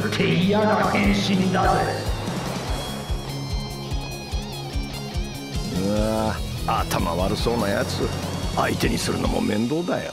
くて嫌な変身だぜ。うわ頭悪そうなやつ相手にするのも面倒だよ